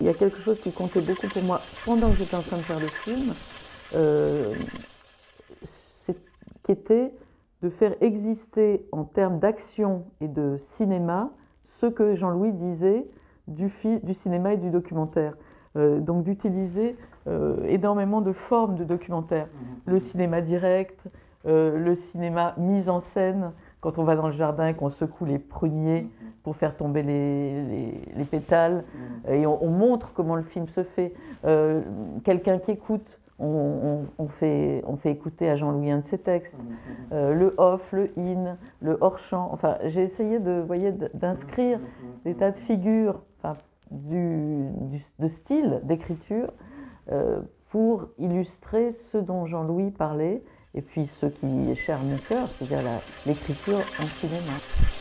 Il y a quelque chose qui comptait beaucoup pour moi pendant que j'étais en train de faire le film, euh, qui était de faire exister en termes d'action et de cinéma ce que Jean-Louis disait du, du, cinéma et du documentaire. Euh, donc d'utiliser euh, énormément de formes de documentaire. Le cinéma direct, euh, le cinéma mise en scène, quand on va dans le jardin et qu'on secoue les pruniers pour faire tomber les, les, pétales, et on, on, montre comment le film se fait. Quelqu'un qui écoute, on, fait, on, fait, écouter à Jean-Louis un de ses textes, le off, le in, le hors-champ. Enfin, j'ai essayé de, voyez, d'inscrire des tas de figures, enfin, du, de style d'écriture euh, pour illustrer ce dont Jean-Louis parlait. Et puis ce qui est cher à mon cœur, c'est-à-dire l'écriture en cinéma.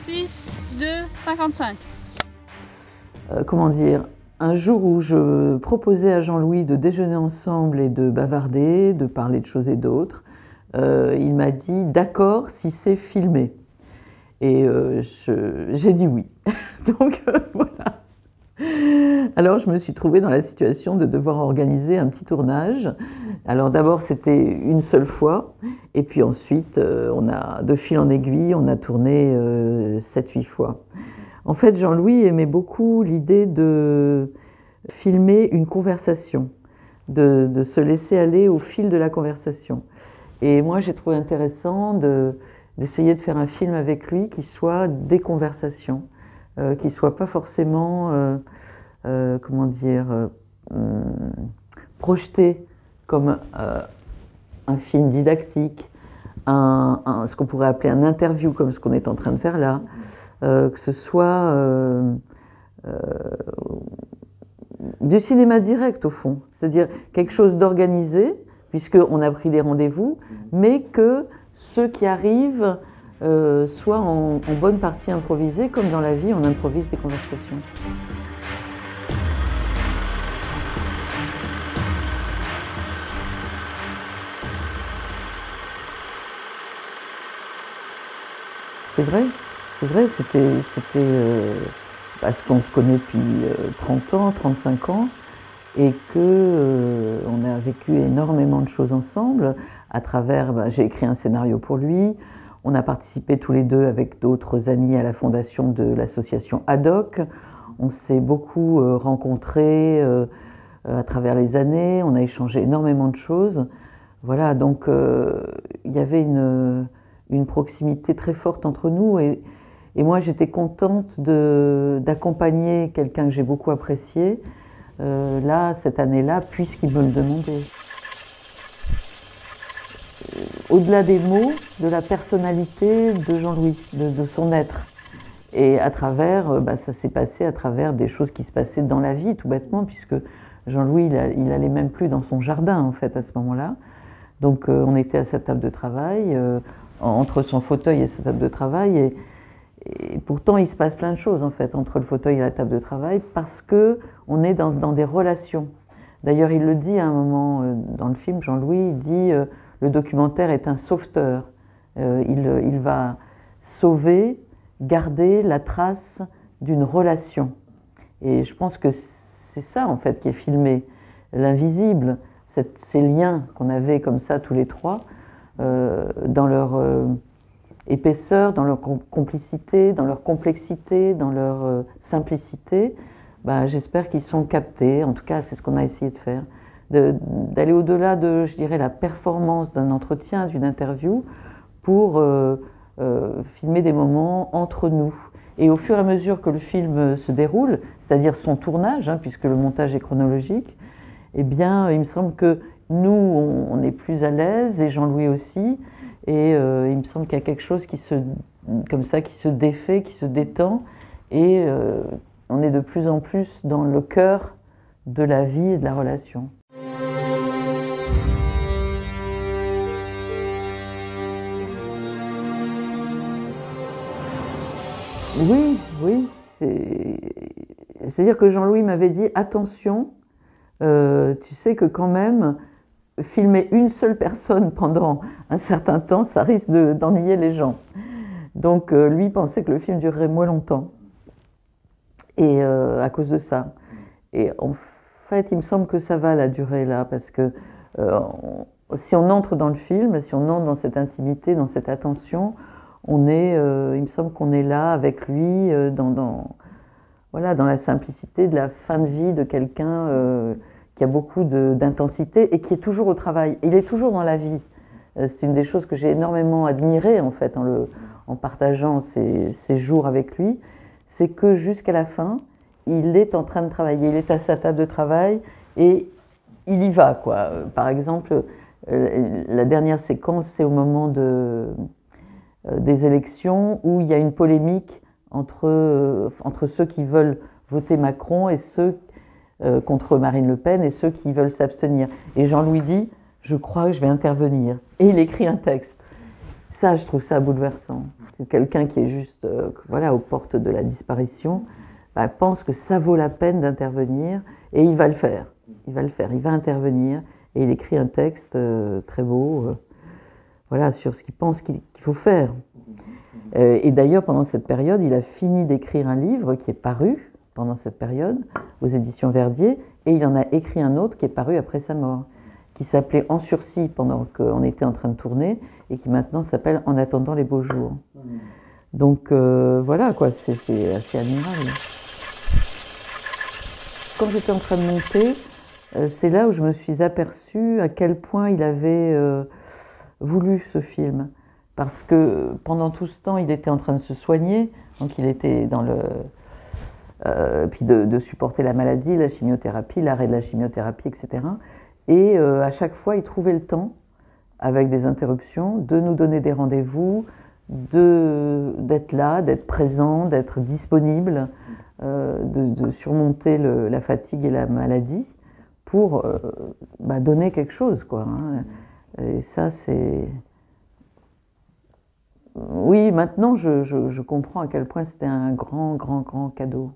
6, 2, 55. comment dire un jour où je proposais à Jean-Louis de déjeuner ensemble et de bavarder, de parler de choses et d'autres, euh, il m'a dit d'accord si c'est filmé. Et euh, j'ai dit oui. Donc euh, voilà. Alors je me suis trouvée dans la situation de devoir organiser un petit tournage. Alors d'abord c'était une seule fois, et puis ensuite euh, on a de fil en aiguille, on a tourné 7-8 euh, fois. En fait Jean-Louis aimait beaucoup l'idée de filmer une conversation, de, se laisser aller au fil de la conversation. Et moi j'ai trouvé intéressant d'essayer de faire un film avec lui qui soit des conversations. Euh, qui ne soit pas forcément, euh, euh, comment dire, hum, projeté comme un film didactique, ce qu'on pourrait appeler un interview comme ce qu'on est en train de faire là, que ce soit du cinéma direct au fond, c'est-à-dire quelque chose d'organisé, puisqu'on a pris des rendez-vous, mais que ceux qui arrivent euh, soit en, bonne partie improvisée, comme dans la vie, on improvise des conversations. C'est vrai, c'est vrai, c'était euh, parce qu'on se connaît depuis 30 euh, ans, 35 ans, et que on a vécu énormément de choses ensemble. À travers, bah, j'ai écrit un scénario pour lui, on a participé tous les deux avec d'autres amis à la fondation de l'association ADOC. On s'est beaucoup euh, rencontrés euh, à travers les années, on a échangé énormément de choses. Voilà, donc euh, il y avait une, proximité très forte entre nous et, moi j'étais contente d'accompagner quelqu'un que j'ai beaucoup apprécié, là, cette année-là, puisqu'il me le demandait au-delà des mots, de la personnalité de Jean-Louis, de, son être. Et à travers, euh, bah, ça s'est passé à travers des choses qui se passaient dans la vie, tout bêtement, puisque Jean-Louis, il, n'allait même plus dans son jardin, en fait, à ce moment-là. Donc, euh, on était à sa table de travail, euh, entre son fauteuil et sa table de travail, et, pourtant, il se passe plein de choses, en fait, entre le fauteuil et la table de travail, parce que on est dans, dans des relations. D'ailleurs, il le dit à un moment dans le film, Jean-Louis, il dit le documentaire est un sauveteur. Euh, il, va sauver, garder la trace d'une relation. Et je pense que c'est ça, en fait, qui est filmé. L'invisible, ces liens qu'on avait comme ça tous les trois, euh, dans leur euh, épaisseur, dans leur complicité, dans leur complexité, dans leur simplicité, bah, j'espère qu'ils sont captés. En tout cas, c'est ce qu'on a essayé de faire d'aller au-delà de, je dirais, la performance d'un entretien, d'une interview, pour euh, euh, filmer des moments entre nous. Et au fur et à mesure que le film se déroule, c'est-à-dire son tournage, hein, puisque le montage est chronologique, eh bien, il me semble que nous, on, est plus à l'aise, et Jean-Louis aussi, et euh, il me semble qu'il y a quelque chose qui se comme ça, qui se défait, qui se détend, et euh, on est de plus en plus dans le cœur de la vie et de la relation. Oui, oui. C'est-à-dire que Jean-Louis m'avait dit attention, euh, tu sais que quand même, filmer une seule personne pendant un certain temps, ça risque d'ennuyer les gens. Donc euh, lui pensait que le film durerait moins longtemps. Et euh, à cause de ça. Et en fait, il me semble que ça va la durée là, parce que si on entre dans le film, si on entre dans cette intimité, dans cette attention, on est, il me semble qu'on est là avec lui dans, voilà, dans la simplicité de la fin de vie de quelqu'un qui a beaucoup d'intensité et qui est toujours au travail. Il est toujours dans la vie. Euh, c'est une des choses que j'ai énormément admiré en fait en, partageant ces, jours avec lui, c'est que jusqu'à la fin, il est en train de travailler, il est à sa table de travail et il y va quoi. Par exemple, euh, la dernière séquence, c'est au moment de, euh, des élections où il y a une polémique entre, entre ceux qui veulent voter Macron et ceux euh, contre Marine Le Pen et ceux qui veulent s'abstenir. Et Jean-Louis dit, je crois que je vais intervenir. Et il écrit un texte. Ça, je trouve ça bouleversant. Quelqu'un qui est juste euh, voilà, aux portes de la disparition bah, pense que ça vaut la peine d'intervenir et il va le faire. Il va le faire, il va intervenir et il écrit un texte euh, très beau voilà, sur ce qu'il pense qu'il faut faire. et d'ailleurs, pendant cette période, il a fini d'écrire un livre qui est paru, pendant cette période aux éditions Verdier, et il en a écrit un autre qui est paru après sa mort, qui s'appelait En sursis pendant qu'on était en train de tourner, et qui maintenant s'appelle En attendant les beaux jours. Donc euh, voilà, quoi, c'est assez admirable. Quand j'étais en train de monter, euh, c'est là où je me suis aperçue à quel point il avait euh, voulu ce film. Parce que pendant tout ce temps, il était en train de se soigner, donc il était dans le, euh, puis de, supporter la maladie, la chimiothérapie, l'arrêt de la chimiothérapie, etc. Et euh, à chaque fois, il trouvait le temps, avec des interruptions, de nous donner des rendez-vous, d'être là, d'être présent, d'être disponible, euh, de, surmonter la fatigue et la maladie pour bah, donner quelque chose. Quoi, hein. Et ça, c'est... Oui, maintenant, je comprends à quel point c'était un grand, grand, grand cadeau.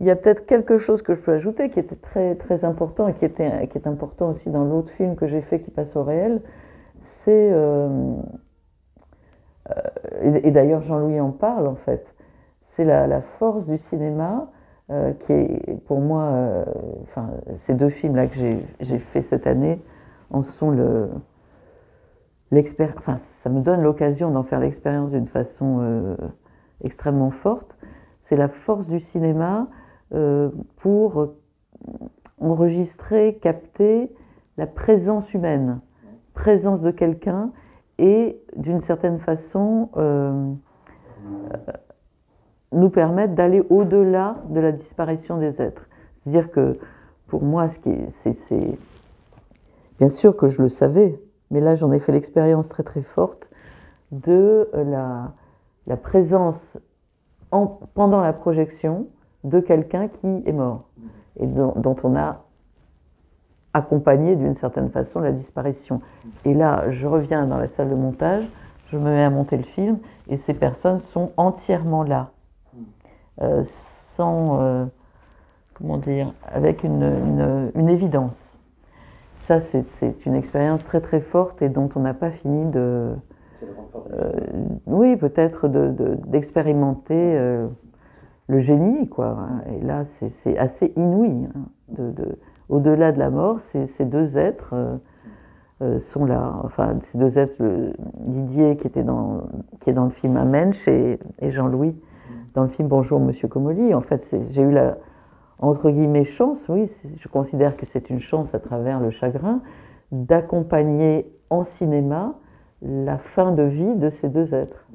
Il y a peut-être quelque chose que je peux ajouter qui était très, très important et qui, est important aussi dans l'autre film que j'ai fait qui passe au réel. C'est. Euh, euh, et, d'ailleurs, Jean-Louis en parle en fait. C'est la, force du cinéma euh, qui est pour moi. enfin, ces deux films-là que j'ai fait cette année en sont le. Enfin, ça me donne l'occasion d'en faire l'expérience d'une façon extrêmement forte. C'est la force du cinéma euh, pour enregistrer, capter la présence humaine, présence de quelqu'un et d'une certaine façon euh, nous permettre d'aller au-delà de la disparition des êtres. C'est-à-dire que pour moi, ce qui c'est, bien sûr que je le savais, mais là j'en ai fait l'expérience très très forte de la, la présence en, pendant la projection de quelqu'un qui est mort et dont, on a accompagné d'une certaine façon la disparition. Et là, je reviens dans la salle de montage, je me mets à monter le film et ces personnes sont entièrement là, euh, sans, euh, comment dire, avec une, évidence. Ça, c'est une expérience très très forte et dont on n'a pas fini de... Euh, oui, peut-être d'expérimenter le génie, quoi. Et là, c'est assez inouï. Hein, de, Au-delà de la mort, ces deux êtres euh, euh, sont là. Enfin, ces deux êtres, Didier qui, était dans, qui est dans le film Amenche et, et Jean-Louis dans le film Bonjour Monsieur Comolli. En fait, j'ai eu la, entre guillemets, chance, oui, je considère que c'est une chance à travers le chagrin, d'accompagner en cinéma la fin de vie de ces deux êtres.